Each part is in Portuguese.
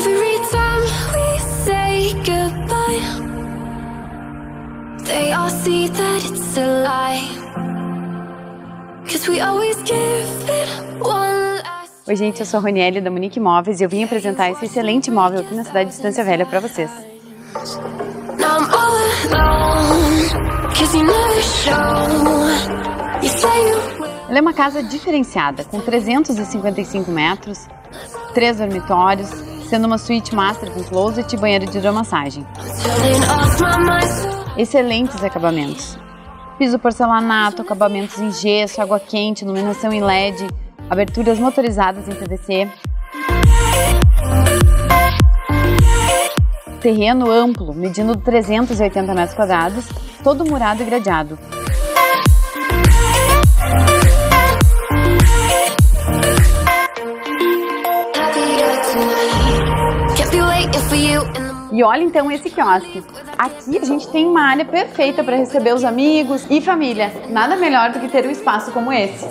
Every time we say goodbye They all see that it's a Cause we always give it one Oi gente, eu sou a Ronielle da Monique Imóveis e eu vim apresentar esse excelente imóvel aqui na cidade de Estância Velha para vocês. Ela é uma casa diferenciada, com 355 metros, três dormitórios, sendo uma suíte master com closet e banheiro de hidromassagem. Excelentes acabamentos. Piso porcelanato, acabamentos em gesso, água quente, iluminação em LED, aberturas motorizadas em PVC. Terreno amplo, medindo 380 metros quadrados, todo murado e gradeado. E olha então esse quiosque. Aqui a gente tem uma área perfeita para receber os amigos e família. Nada melhor do que ter um espaço como esse.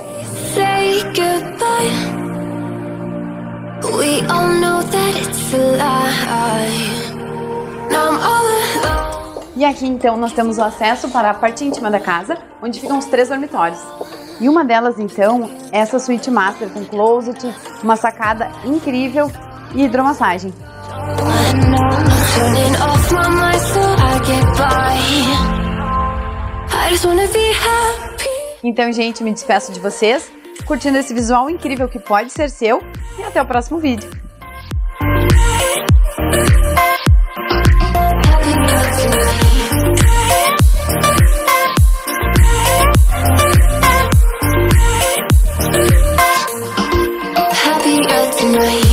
E aqui então nós temos o acesso para a parte íntima da casa, onde ficam os três dormitórios. E uma delas então é essa suíte master com closet, uma sacada incrível e hidromassagem. Turning off my mind so I get by. I just wanna be happy. Então, gente, me despeço de vocês, curtindo esse visual incrível que pode ser seu e até o próximo vídeo. Tonight.